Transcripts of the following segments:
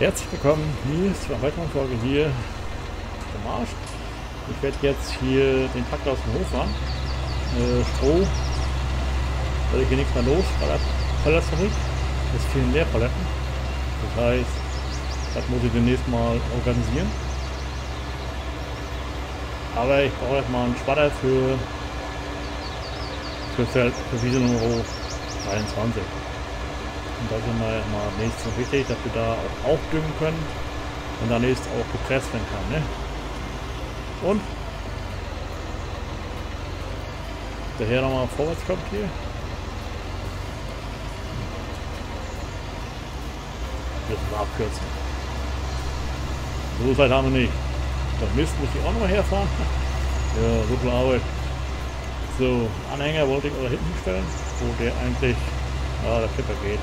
Herzlich willkommen hier zur weiteren Folge hier vom Marsch. Ich werde jetzt hier den Traktor aus dem Hof fahren. Äh, Stroh, weil ich hier nichts mehr los Palastfabrik. Es fehlen Leerpaletten. Das heißt, das muss ich demnächst mal organisieren. Aber ich brauche erstmal einen Spatter für, für, für Wiese Nummer 23. Und da sind wir mal nächstes wichtig, dass wir da auch aufdüngen können und dann nächstes auch gepresst werden kann. Ne? Und der Herr nochmal vorwärts kommt hier. Müssen wir abkürzen. So weit haben wir nicht. Das Mist muss ich auch noch mal herfahren. Ja, so viel Arbeit. So, Anhänger wollte ich oder hinten stellen, wo der eigentlich, ja, der Kipper geht, 11%.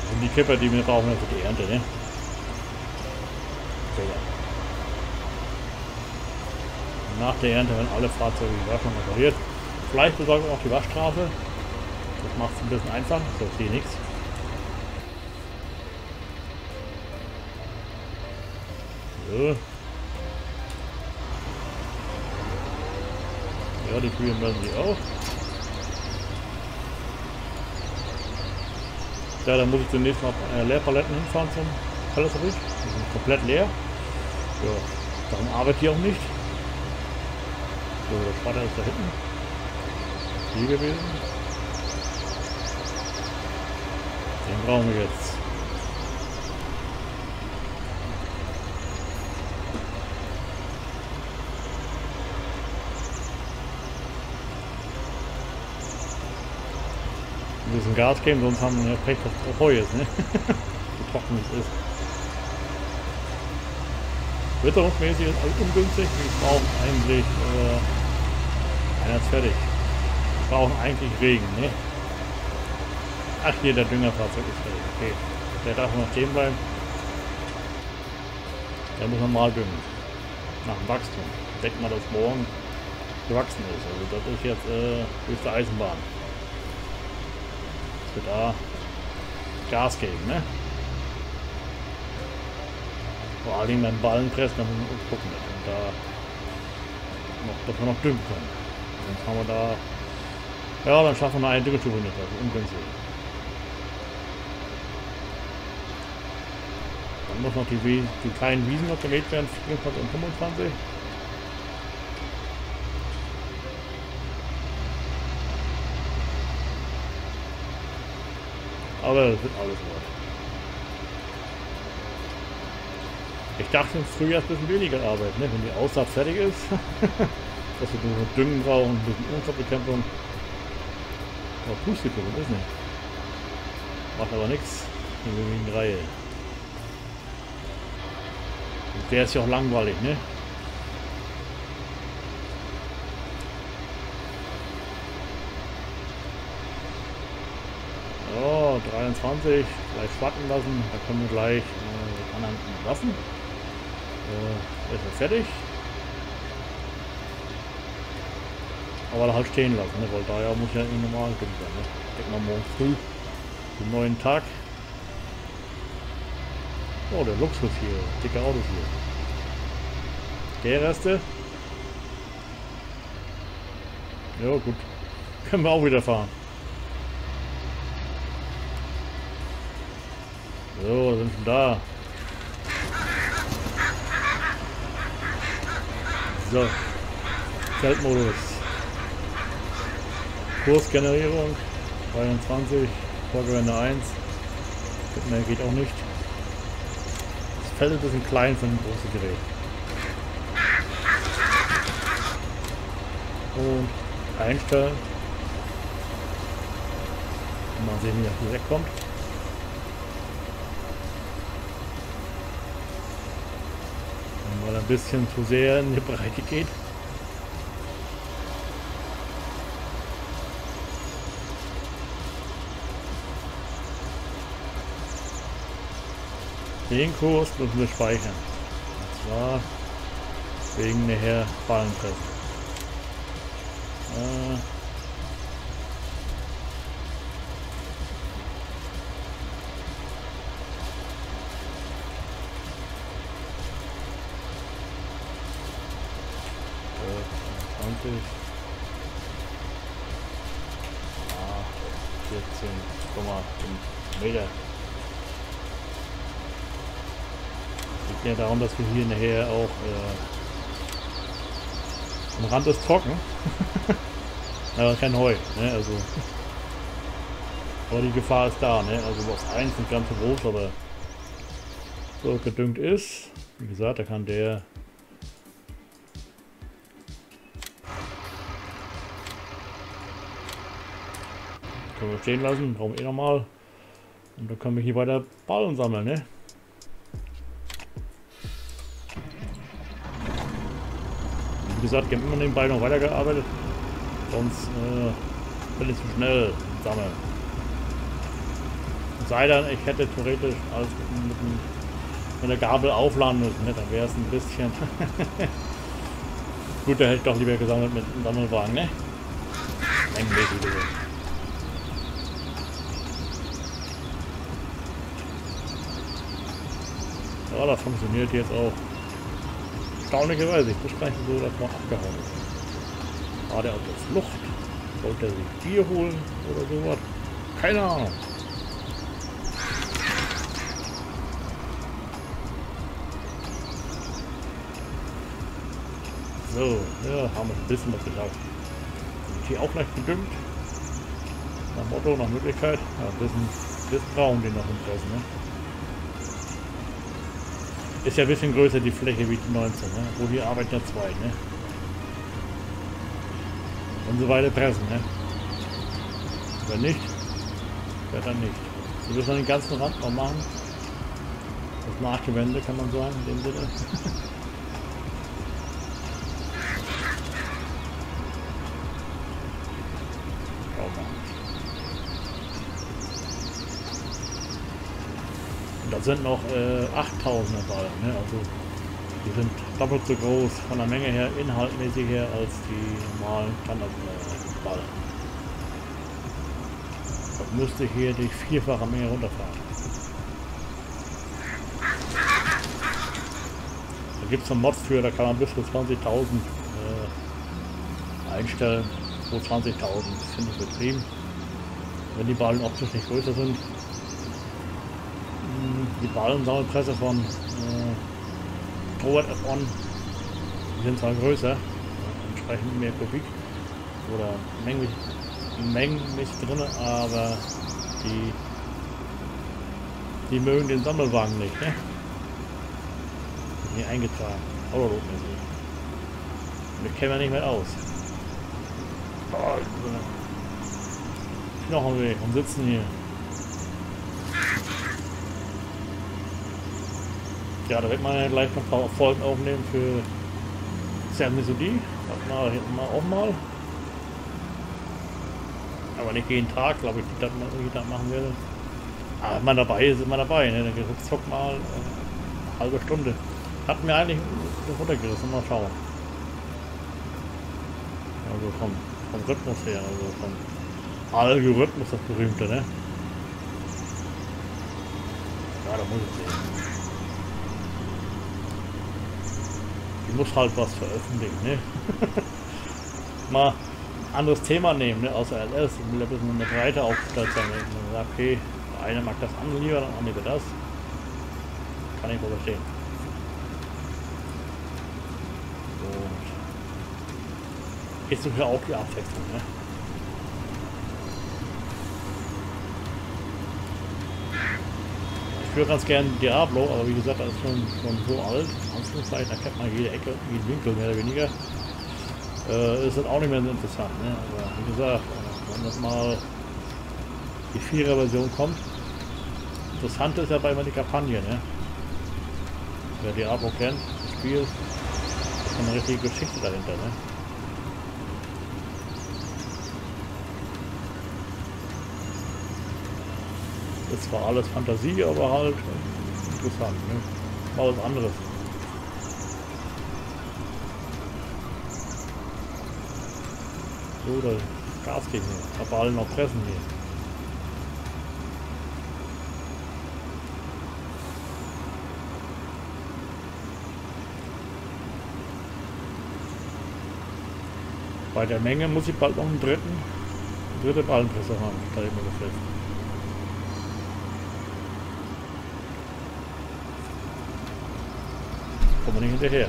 Das sind die Kipper, die wir brauchen für die Ernte, ne? So, ja. Nach der Ernte werden alle Fahrzeuge die Waschung repariert. Vielleicht besorgen wir auch die Waschstrafe. Das macht es ein bisschen einfach, so ist hier nichts. So. Die Kühe melden sich auch. Ja, dann muss ich zunächst mal äh, Leerpaletten hinfahren zum Palastfabrik. Die sind komplett leer. Ja, darum arbeitet die auch nicht. So, der Vater ist da hinten. Hier gewesen. Den brauchen wir jetzt. Ein bisschen Gas geben, sonst haben wir Pech, dass Heu ist, ne? so trocken es ist. Witterungsmäßig ist alles ungünstig. Wir brauchen eigentlich, äh, einer fertig. Wir brauchen eigentlich Regen, ne? Ach, hier der Düngerfahrzeug ist fertig, okay. Der darf noch stehen bleiben. Der muss normal düngen. Nach dem Wachstum. Denkt mal, dass morgen gewachsen ist. Also das ist jetzt äh, höchste Eisenbahn wir da Gas geben, ne? Vor Dingen beim Ballenpress, dann müssen wir gucken, dass wir da noch, dass wir noch düngen können. Sonst haben wir da, ja, dann schaffen wir eine Düngestufe nicht, also ungünstig. Dann muss noch die, die kleinen Wiesen noch gemäht werden, 24 und 25. Aber das wird alles was. Ich dachte im Frühjahr ist ein bisschen weniger Arbeit, ne? wenn die Aussaat fertig ist. dass wir nur Düngen brauchen, ein bisschen Unkrautbekämpfung. Aber Pustekuchen ist nicht. Macht aber nichts. Wegen Reihe. Und der ist ja auch langweilig, ne? 23 gleich schwatten lassen. Da können wir gleich äh, anderen lassen. Äh, ist er fertig. Aber halt stehen lassen, ne? weil da ja muss ja eh normal drin sein. Ne? Denken wir morgen früh, den neuen Tag. Oh, der Luxus hier, dicke Autos hier. Gärreste. Ja gut, können wir auch wieder fahren. So, sind schon da. So. Feldmodus. Kursgenerierung. 23. Vorgewende 1. Mehr geht auch nicht. Das Feld ist ein bisschen klein für ein großes Gerät. Und einstellen. Mal sehen, wie das hier wegkommt. weil er ein bisschen zu sehr in die Breite geht. Den Kurs müssen wir speichern. Und zwar wegen nachher Ballenpressen. Äh Ah, 14,5 Meter. Es geht ja darum, dass wir hier nachher auch äh, am Rand ist trocken. Aber kein Heu, ne? Also. Aber die Gefahr ist da, ne? Also auf 1 nicht ganz so groß, aber so gedüngt ist. Wie gesagt, da kann der können wir stehen lassen, brauchen wir eh nochmal. Und dann können wir hier weiter Ballen sammeln, ne? Wie gesagt, wir haben immer nebenbei noch weitergearbeitet. Sonst äh, bin ich zu schnell sammeln. Sei denn, ich hätte theoretisch alles mit, mit, der Gabel aufladen müssen, ne? dann wäre es ein bisschen... Gut, der hätte ich doch lieber gesammelt mit einem Sammelwagen, ne? Mengenmäßig gesehen. Ja, das funktioniert jetzt auch erstaunlicherweise. Ich nicht so, dass man abgehauen ist. War der auf der Flucht? Wollte er sich Bier holen oder sowas? Keine Ahnung. So, ja, haben wir ein bisschen was geschafft. Hier auch leicht gedüngt. Nach Motto, nach Möglichkeit. Ja, ein bisschen, bisschen brauchen die noch im Fressen, ne? Ist ja ein bisschen größer die Fläche wie die 19, ne? Wo die arbeiten ja zwei, ne? Und so weiter pressen, ne? Wenn nicht, ja dann nicht. Sie müssen den ganzen Rand noch machen. Das Nachgewende kann man sagen, in dem Sinne. da sind noch äh, 8000er Ballen. Ne? Also die sind doppelt so groß von der Menge her, inhaltmäßig her, als die normalen Standardballen. Das müsste hier die vierfache Menge runterfahren. Da gibt es einen Mod für, da kann man bis zu 20.000 äh, einstellen. Pro 20.000 finde ich betrieben. Wenn die Ballen optisch nicht größer sind, die Ballensammelpresse von äh, Robert F1 die sind zwar größer, entsprechend mehr Kubik oder mänglich, mänglich drin, aber die, die mögen den Sammelwagen nicht, ne? Hier eingetragen, Autologmäßig. Wir kennen wir nicht mehr aus. Oh, Knochenweg und sitzen hier. Ja, da wird man ja gleich noch ein paar Folgen aufnehmen für Sermisodie. Das mache ich mal auch mal. Aber nicht jeden Tag, glaube ich, die das mal jeden machen werde. Aber wenn man dabei ist, ist man dabei. Ne? Dann zock mal eine halbe Stunde. Hat mir eigentlich runtergerissen. Mal schauen. Also vom, vom Rhythmus her, also vom Algorithmus das berühmte, ne? Ja, da muss ich sehen. Die muss halt was veröffentlichen, ne? Mal anderes Thema nehmen, ne? Außer LS. Ich will ein bisschen eine Breite aufgestellt sein. Okay, der eine mag das andere lieber, der andere das. Kann ich wohl verstehen. Und ich suche auch die Abwechslung, ne? Ich würde ganz gerne Diablo, aber wie gesagt, das ist schon, schon so alt. Anführungszeichen, da kennt man jede Ecke, jeden Winkel mehr oder weniger. Äh, ist dann auch nicht mehr so interessant. Ne? Aber wie gesagt, wenn das mal die Vierer-Version kommt, interessant ist ja bei immer die Kampagne. Ne? Wer Diablo kennt, das Spiel, ist eine richtige Geschichte dahinter. Ne? Ist zwar alles Fantasie, aber halt interessant. Ne? Mal was anderes. So, da Gas geben hier. Kabalen noch pressen hier. Bei der Menge muss ich bald noch einen dritten, dritte Ballenpresse haben, stelle ich mir das fest. Kommen wir nicht hinterher.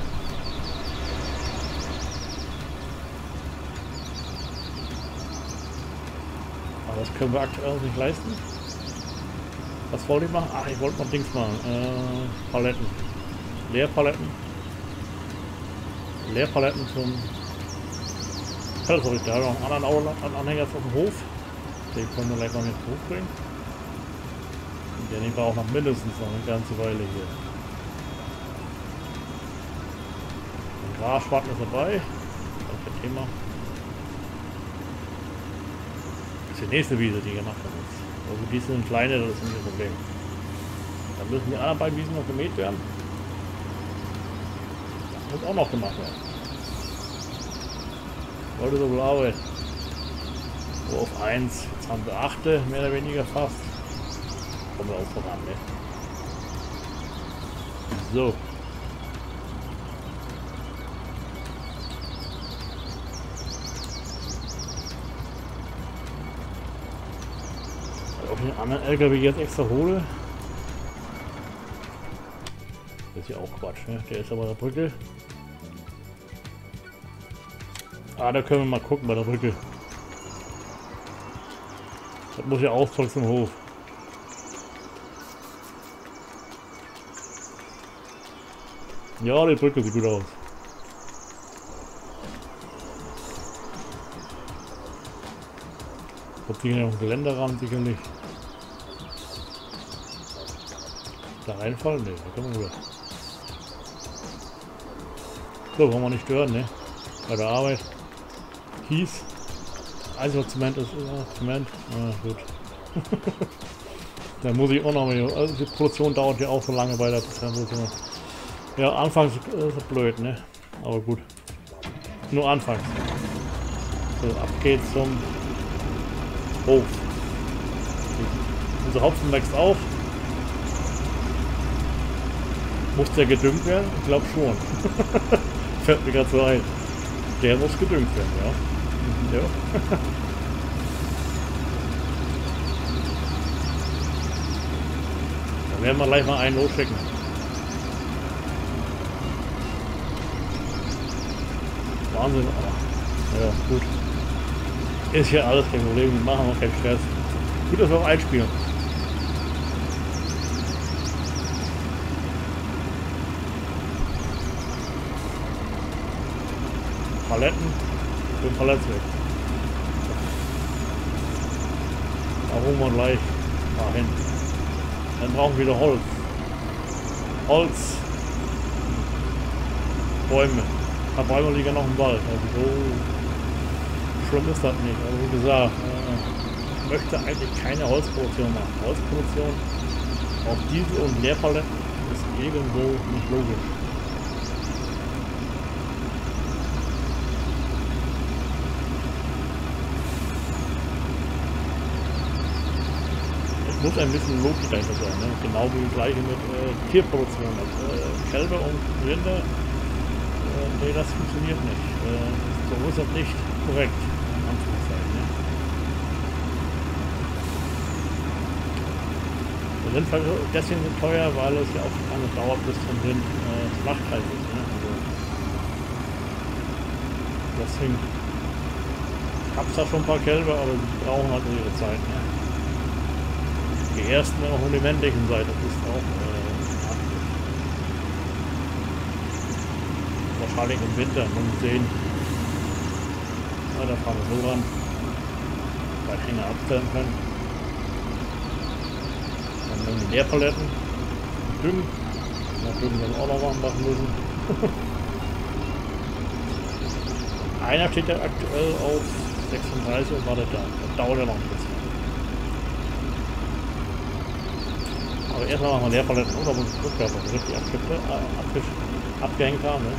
Aber das können wir aktuell nicht leisten. Was wollte ich machen? Ach, ich wollte mal Dings machen. Äh, Paletten. Leerpaletten. Leerpaletten zum das habe ich da noch einen anderen Anhänger auf dem Hof. Den können wir gleich noch mit hochbringen. Der nehmen wir auch noch mindestens noch eine ganze Weile hier. Ist dabei. Das ist Thema. Das ist die nächste Wiese, die gemacht haben. Also die sind kleine, das ist nicht das Problem. Dann müssen die anderen beiden Wiesen noch gemäht werden. Das muss auch noch gemacht werden. Wollte so blaue. So auf 1. Jetzt haben wir 8, mehr oder weniger fast. Kommen wir auch voran, ne? So. Den anderen LKW jetzt extra hole? Das ist ja auch Quatsch, ne? Der ist aber der Brücke. Ah, da können wir mal gucken bei der Brücke. Das muss ja auch zurück zum Hof. Ja, die Brücke sieht gut aus. Kommt hier noch Geländer ran, sicherlich. Da reinfallen? Ne, da können wir rüber. So, wollen wir nicht stören, ne? Bei der Arbeit. Kies. Also Zement ist ja, Zement. Ah, gut. Dann muss ich auch noch mal. Also die Produktion dauert ja auch so lange bei der Produktion. Ja, anfangs ist es blöd, ne? Aber gut. Nur anfangs. So, ab geht's zum Hof. Unser Hopfen wächst auf. Muss der gedüngt werden? Ich glaube schon. Fällt mir gerade so ein. Der muss gedüngt werden, ja. Ja. Dann werden wir gleich mal einen losschicken. Wahnsinn. Oh. Ja, gut. Ist hier alles kein Problem. Machen wir keinen Stress. Gut, dass wir auch einspielen. Paletten den Palast weg. Da holen wir gleich dahin. Dann brauchen wir wieder Holz. Holz. Bäume. Paar Bäume liegen noch im Wald. Also so schlimm ist das nicht. Also wie gesagt, äh, ich möchte eigentlich keine Holzproduktion machen. Holzproduktion auf Diesel und Leerpaletten ist irgendwo nicht logisch. Muss ein bisschen Logik dahinter sein. Ne? Genau wie das gleiche mit äh, Tierproduktion. Äh, Kälber und Rinder, äh, nee, das funktioniert nicht. Äh, so ist das nicht korrekt. Ne? Rindfleisch deswegen so teuer, weil es ja auch lange dauert, bis zum Rind äh, schlachtreif ist. Ne? Also, deswegen gab es da schon ein paar Kälber, aber die brauchen halt ihre Zeit. Ne? Die ersten auch an der männlichen Seite. Das ist auch äh, wahrscheinlich im Winter, man sehen. Ja, da fahren wir so ran, weil Hänger abstellen können. Dann nehmen wir Leerpaletten, düngen. Da düngen wir auch noch machen müssen. Einer steht ja aktuell auf 36 und wartet da. Das dauert ja noch ein bisschen. Aber erstmal machen wir Leerpaletten und auf uns Rückkörper, richtig abge abge abgehängt haben. Ne?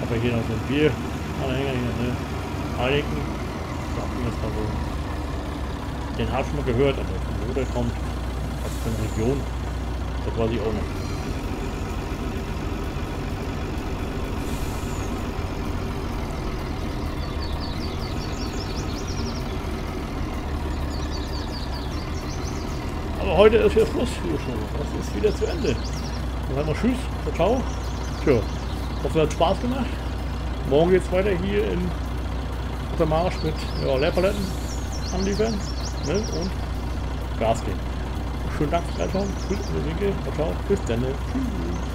Aber hier noch ein Bieranhänger hier, ne? Heineken. Sagen wir jetzt mal so. Den habe gehört, aber von wo der kommt, aus der Region, das weiß ich auch nicht. Heute ist jetzt Schluss hier schon. Das ist wieder zu Ende. Dann sagen wir Tschüss, ciao. Tja, hoffe, es hat Spaß gemacht. Morgen geht es weiter hier in der Marsch mit ja, Leerpaletten anliefern ne? und Gas geben. Schönen Dank fürs Reinschauen. Tschüss, Winke. Ciao, bis dann. Tschüss.